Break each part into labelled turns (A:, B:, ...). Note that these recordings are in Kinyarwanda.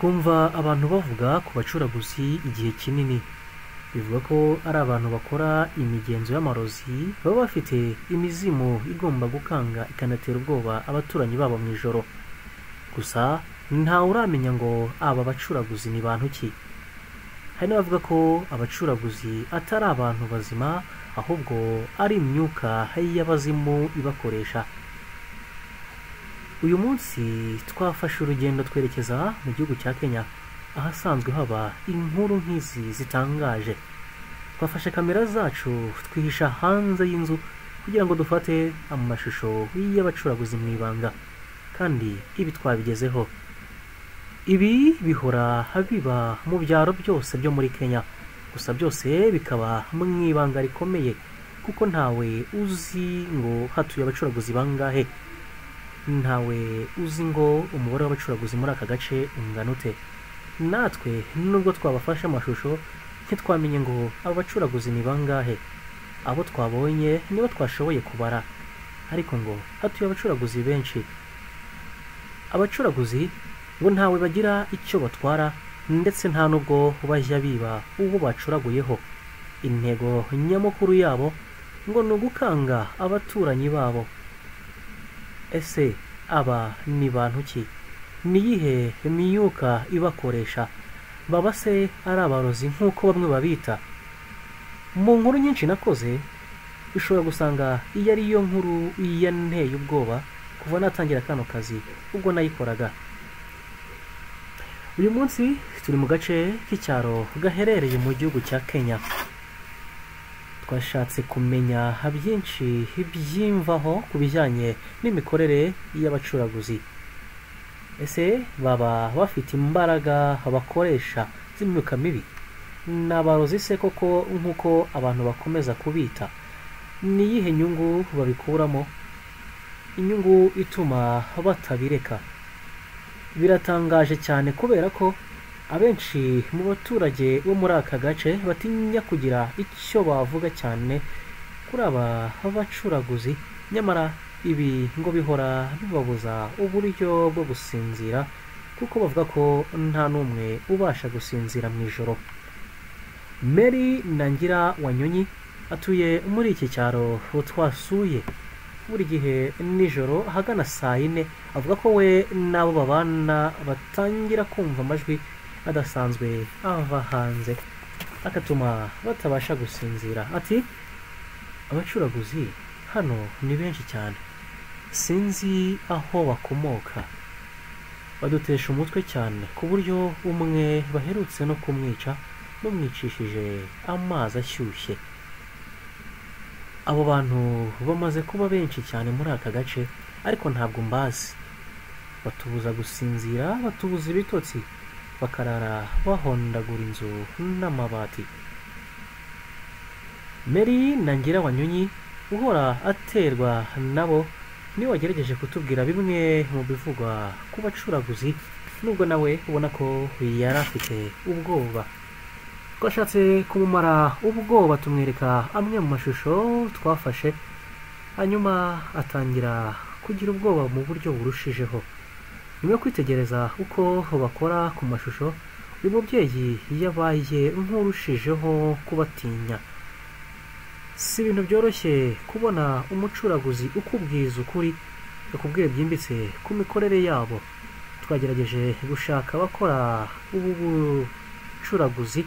A: twumva abantu bavuga ku bacuraguzi igihe kinini. Bivuga ko ari abantu bakora imigenzo y'amarozi baba bafite imizimu igomba gukanga ikanatera ubwoba abaturanyi babo mu ijoro. Gusa ntawe uramenya ngo aba bacuraguzi ni bantu ki? Hari n'abavuga ko abacuraguzi atari abantu bazima ahubwo ari imyuka y'abazimu ibakoresha. Uyu munsi twafashe urugendo twerekeza mu gihugu cya kenya ahasanzwe haba inkuru nk'izi zitangaje. Twafashe kamera zacu twihisha hanze y'inzu kugira ngo dufate amashusho y'abacuraguzi mu ibanga kandi ibi twabigezeho. Ibi bihora biba mu byaro byose byo muri kenya gusa byose bikaba mu ibanga rikomeye kuko ntawe uzi ngo hatuye abacuraguzi bangahe. Ntawe uzi ngo umubare w'abacuraguzi muri aka gace ungana ute? Natwe nubwo twabafashe amashusho ntitwamenye ngo abo bacuraguzi ni bangahe. Abo twabonye nibo twashoboye kubara. Ariko ngo hatuye abacuraguzi benshi. Abacuraguzi ngo ntawe bagira icyo batwara ndetse nta nubwo bajya biba uwo bacuraguyeho. Intego nyamukuru yabo ngo ni ugukanga abaturanyi babo. Ese aba ni bantu ki? Ni iyihe myuka ibakoresha? Baba se ari abarozi nk'uko bamwe babita. Mu nkuru nyinshi nakoze bishobora gusanga iyo ari yo nkuru yanteye ubwoba kuva natangira kano kazi ubwo nayikoraga. Uyu munsi turi mu gace k'icyaro gaherereye mu gihugu cya kenya. Twashatse kumenya byinshi byimvaho ku bijyanye n'imikorere y'abacuraguzi. Ese baba bafite imbaraga bakoresha z'imyuka mibi? Ni se koko nk'uko abantu bakomeza kubita? Ni iyihe nyungu babikuramo? Inyungu ituma batabireka. Biratangaje cyane kubera ko abenshi mu baturage bo muri aka gace batinya kugira icyo bavuga cyane kuri aba bacuraguzi nyamara ibi ngo bihora bibabuza uburyo bwo gusinzira kuko bavuga ko nta n'umwe ubasha gusinzira mu ijoro. Mary nangira wanyonyi atuye muri iki cyaro twasuye buri gihe nijoro ahagana saa yine avuga ko we n'abo babana batangira kumva amajwi adasanzwe ava hanze. Agatuma batabasha gusinzira. Ati abacuraguzi hano ni benshi cyane. Sinzi aho bakomoka. Badutesha umutwe cyane ku buryo umwe baherutse no kumwica bamwicishije amazi ashyushye. Abo bantu bamaze kuba benshi cyane muri aka gace ariko ntabwo mbazi. Batubuza gusinzira batubuza ibitotsi. Bakarara bahondagura inzu n'amabati mary nangira wanyonyi uhora aterwa nabo ni we wagerageje kutubwira bimwe mu bivugwa ku bacuraguzi nubwo nawe ubona ko yari afite ubwoba. Twashatse kumumara ubwoba tumwereka amwe mu mashusho twafashe hanyuma atangira kugira ubwoba mu buryo burushijeho. Nyuma yo kwitegereza uko bakora ku mashusho uyu mubyeyi yabaye nk'urushijeho kubatinya. Si ibintu byoroshye kubona umucuraguzi ukubwiza ukuri akubwira byimbitse ku mikorere yabo. Twagerageje gushaka abakora ubu bucuraguzi.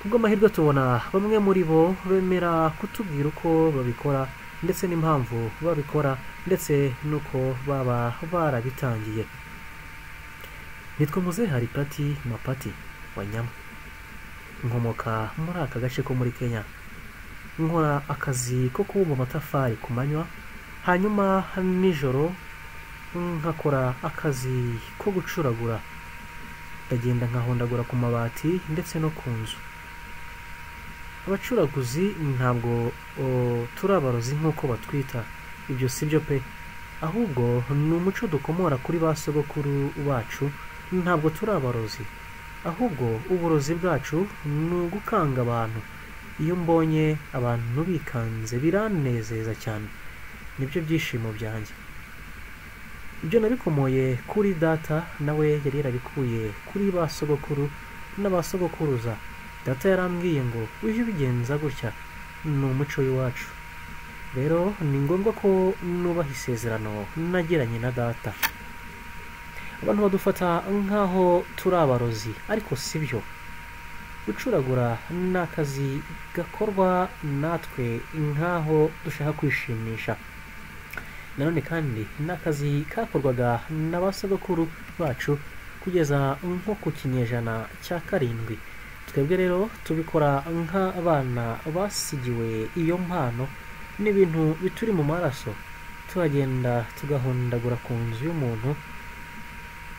A: Kubw'amahirwe tubona bamwe muri bo bemera kutubwira uko babikora. Ndetse n'impamvu babikora ndetse n'uko baba barabitangiye. Nitwa muzehe hari pati mapati wa nyama nkomoka muri aka gace ko muri kenya. Nkora akazi ko kubumba amatafari ku manywa hanyuma nijoro nkakora akazi ko gucuragura. Ndagenda nkahondagura ku mabati ndetse no ku nzu. Abacuraguzi ntabwo turi abarozi nk'uko batwita. Ibyo si byo pe. Ahubwo ni umuco dukomora kuri ba sogokuru bacu ntabwo turi abarozi. Ahubwo uburozi bwacu ni ugukanga abantu. Iyo mbonye abantu bikanze biranezeza cyane. Nibyo byishimo byanjye. Ibyo nabikomoye kuri data nawe yari yarabikuye kuri ba sogokuru n'abasogokuruza data yarambwiye ngo ujye ubigenza gutya ni umuco w'iwacu. Rero ni ngombwa ko nubaha isezerano nagiranye na data. Abantu badufata nk'aho turi abarozi ariko si byo. Gucuragura ni akazi gakorwa natwe nk'aho dushaka kwishimisha. Nanone kandi ni akazi kakorwaga na ba sogokuru bacu kugeza nko ku kinyejana cya karindwi. Twebwe rero tubikora nk'abana basigiwe iyo mpano. N'ibintu bituri mu maraso. Turagenda tugahondagura ku nzu y'umuntu.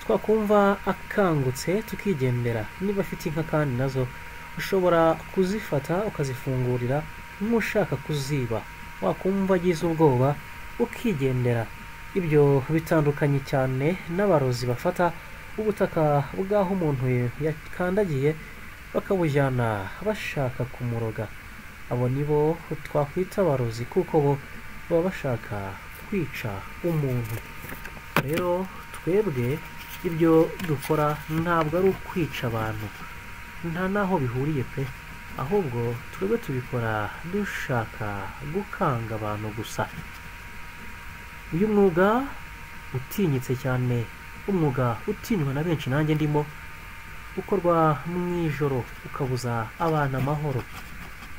A: Twakumva akangutse tukigendera. Niba afite inka kandi na zo ushobora kuzifata ukazifungurira nk'ushaka kuziba. Wakumva agize ubwoba ukigendera. Ibyo bitandukanye cyane n'abarozi bafata ubutaka bw'aho umuntu yakandagiye bakabujyana bashaka kumuroga. Abo ni bo twakwita abarozi kuko bo baba bashaka kwica umuntu. Rero twebwe ibyo dukora ntabwo ari ukwica abantu. Nta n'aho bihuriye pe. Ahubwo twebwe tubikora dushaka gukanga abantu gusa. Uyu mwuga utinyitse cyane. Umwuga utinywa na benshi nanjye ndimo. Ukorwa mu ijoro ukabuza abantu amahoro.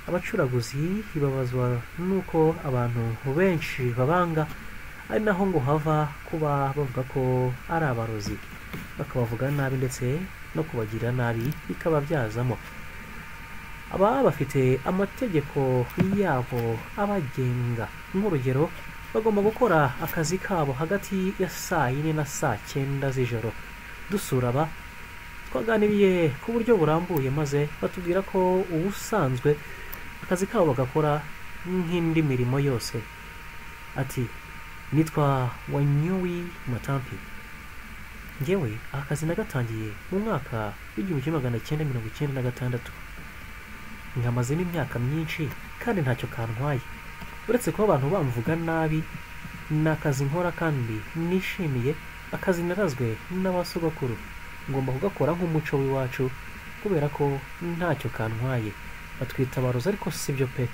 A: Abacuraguzi babazwa n'uko abantu benshi babanga ari naho ngo hava kuba bavuga ko ari abarozi. Bakabavuga nabi ndetse no kubagirira nabi bikaba byazamo aba bafite amategeko yabo abagenga. Nk'urugero bagomba gukora akazi kabo hagati ya saa yine na saa cyenda z'ijoro. Dusura aba twaganiriye ku buryo burambuye maze batubwira ko ubusanzwe akazi kabo bagakora nk'indi mirimo yose. Ati nitwa wanyuwi matampi. Ngewe aka kazi nagatangiye mu mwaka w'igihumbi kimwe magana cyenda mirongo icyenda na gatandatu. Nkamazemo imyaka myinshi kandi ntacyo kantwaye. Uretse kuba abantu bamvuga nabi ni akazi nkora kandi nishimiye akazi narazwe n'abasogokuru. Ngomba kugakora nk'umuco w'iwacu kubera ko ntacyo kantwaye. Batwita abarozi ariko si byo pe.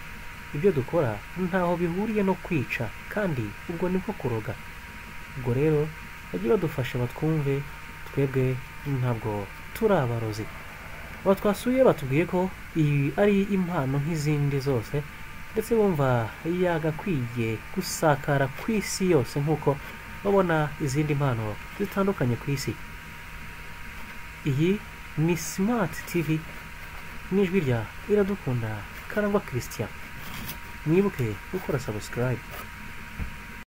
A: Ibyo dukora ntaho bihuriye no kwica kandi ubwo ni nko kuroga. Ubwo rero bajye badufasha batwumve twebwe ntabwo turi abarozi. Aba twasuye batubwiye ko iyi ari impano nk'izindi zose ndetse bumva yagakwiye gusakara ku isi yose nk'uko babona izindi mpano zitandukanye ku isi. Iyi ni simati tivi n'ijwi rya iradukunda karangwa christian. Mwibuke gukora sabusikarayibu